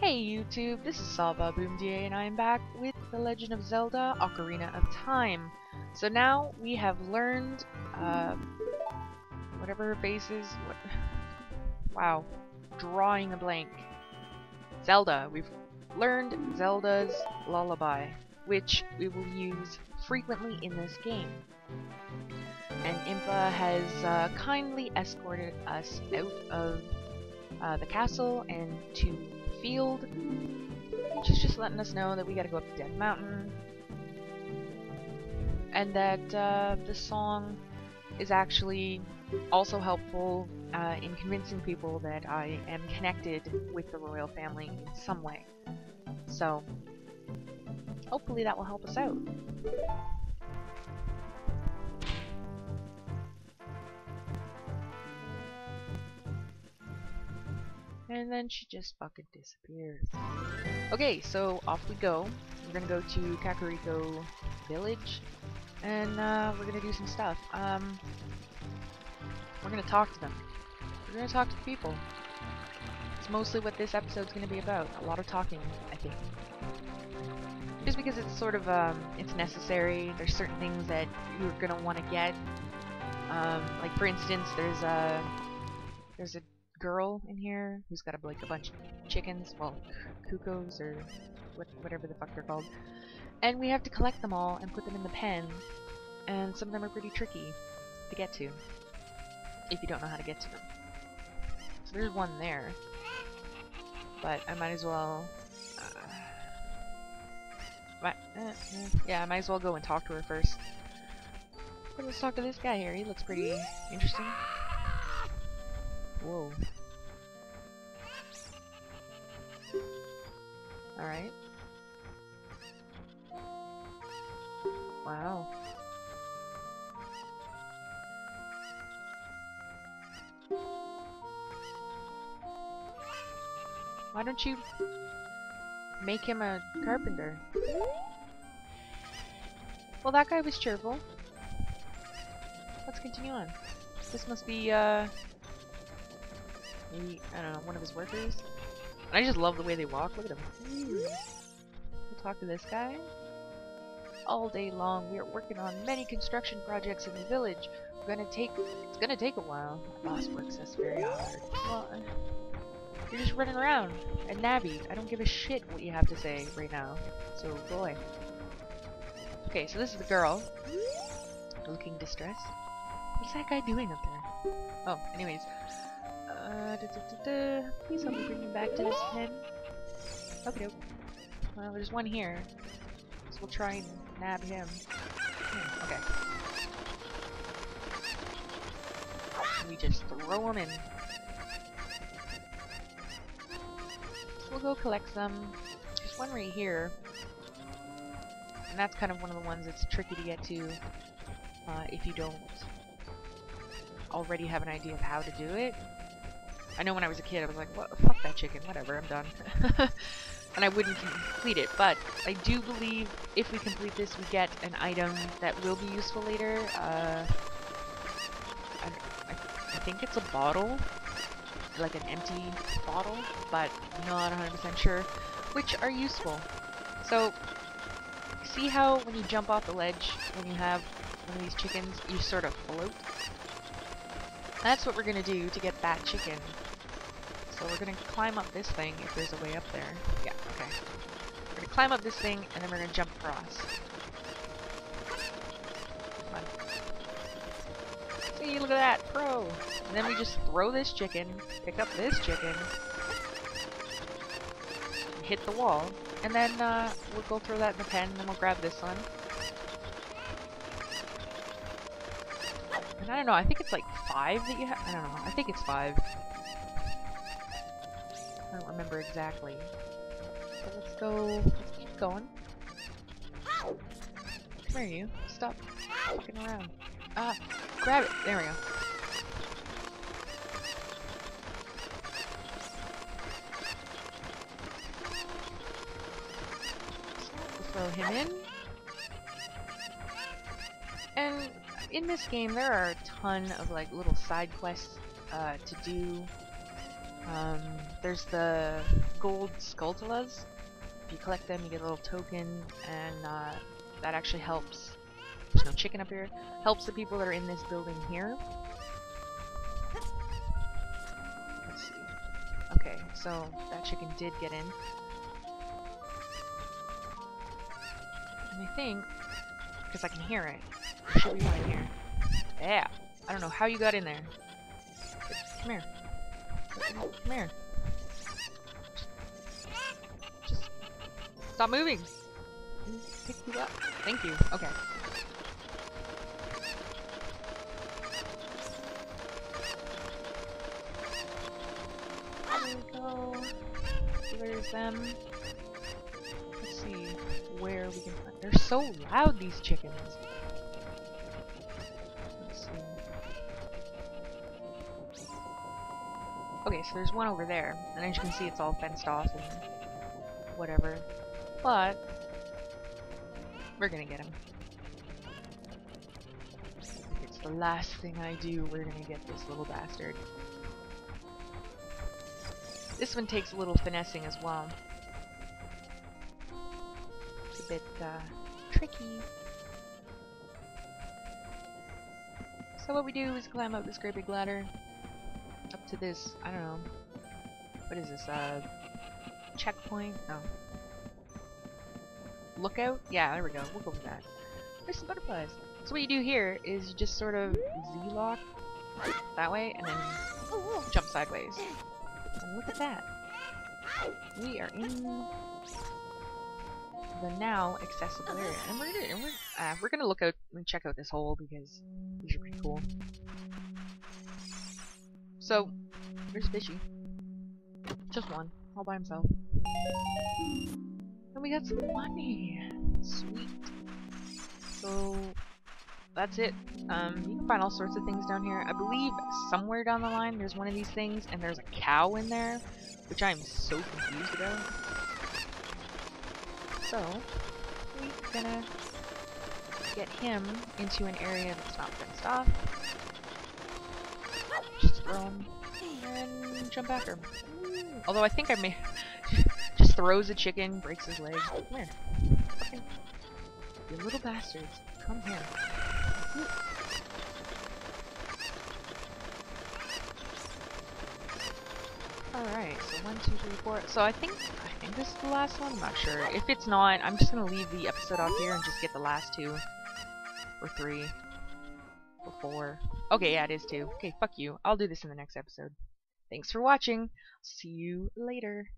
Hey YouTube, this is Cavaboomdeay and I am back with The Legend of Zelda Ocarina of Time. So now we have learned, uh, whatever her base is, what, wow, drawing a blank. Zelda, we've learned Zelda's Lullaby, which we will use frequently in this game. And Impa has uh, kindly escorted us out of uh, the castle and to field. She's just letting us know that we gotta go up Death Mountain. And that uh, the song is actually also helpful uh, in convincing people that I am connected with the royal family in some way. So, hopefully that will help us out. And then she just fucking disappears. Okay, so off we go. We're gonna go to Kakariko Village, and uh, we're gonna do some stuff. Um, we're gonna talk to them. We're gonna talk to the people. It's mostly what this episode's gonna be about. A lot of talking, I think. Just because it's sort of, um, it's necessary. There's certain things that you're gonna want to get. Um, like for instance, there's a, there's a girl in here who's got a, like a bunch of chickens, well, Cuccos or what, whatever the fuck they're called. And we have to collect them all and put them in the pen. And some of them are pretty tricky to get to if you don't know how to get to them. So there's one there. But I might as well... Uh, might, uh, yeah, I might as well go and talk to her first. But let's talk to this guy here. He looks pretty interesting. Whoa. Alright. Wow. Why don't you make him a carpenter? Well, that guy was cheerful. Let's continue on. This must be, uh, maybe, I don't know, one of his workers? And I just love the way they walk. Look at them. We'll talk to this guy. All day long, we are working on many construction projects in the village. We're gonna take, it's gonna take a while. My boss works us very hard. Well, uh, you're just running around and nabby. I don't give a shit what you have to say right now. So, go away. Okay, so this is the girl. Looking distressed. What's that guy doing up there? Oh, anyways. Uh, Please help me bring him back to this pen. Okay, Well, there's one here. So we'll try and nab him. Hmm, okay. We just throw him in. We'll go collect some. There's one right here. And that's kind of one of the ones that's tricky to get to uh, if you don't already have an idea of how to do it. I know when I was a kid I was like, what, fuck that chicken, whatever, I'm done. and I wouldn't complete it, but I do believe if we complete this we get an item that will be useful later. Uh, I, I, I think it's a bottle, like an empty bottle, but not 100% sure, which are useful. So, see how when you jump off the ledge, when you have one of these chickens, you sort of float? That's what we're gonna do to get that chicken. So we're gonna climb up this thing if there's a way up there. Yeah, okay. We're gonna climb up this thing and then we're gonna jump across. See, look at that, pro! And then we just throw this chicken, pick up this chicken, hit the wall, and then uh, we'll go throw that in the pen and then we'll grab this one. I don't know, I think it's like five that you have. I don't know, I think it's five. I don't remember exactly. Let's go, let's keep going. Come here you, stop fucking around. Ah, grab it, there we go. throw him in. And in this game, there are a ton of like little side quests uh, to do. Um, there's the gold Skulltulas. If you collect them, you get a little token, and uh, that actually helps. There's no chicken up here. Helps the people that are in this building here. Let's see. Okay, so that chicken did get in. And I think, because I can hear it, should be in here. Yeah. I don't know how you got in there. Come here. Come here. Stop moving. Pick you up. Thank you. Okay. There's them. Let's see where we can. They're so loud, these chickens. Okay, so there's one over there, and as you can see, it's all fenced off and whatever. But we're gonna get him. It's the last thing I do, we're gonna get this little bastard. This one takes a little finessing as well. It's a bit uh, tricky. So what we do is climb up this great big ladder to this, I don't know, what is this, uh, checkpoint? No. Lookout? Yeah, there we go, we'll go with that. There's some butterflies. So what you do here is you just sort of Z-lock that way and then jump sideways. And look at that. We are in the now accessible area. And we're gonna, and we're, uh, we're gonna look out and check out this hole because these are pretty cool. So, there's Fishy. Just one, all by himself. And we got some money! Sweet. So, that's it. Um, you can find all sorts of things down here. I believe somewhere down the line there's one of these things, and there's a cow in there, which I'm so confused about. So, we're gonna get him into an area that's not fenced off. And jump after him. Although I think I may just throws a chicken, breaks his leg. Come here. You little bastards. Come here. Alright, so one, two, three, four. So I think I think this is the last one. I'm not sure. If it's not, I'm just gonna leave the episode off here and just get the last two. Or three. Or four. Okay, yeah, it is too. Okay, fuck you. I'll do this in the next episode. Thanks for watching. See you later.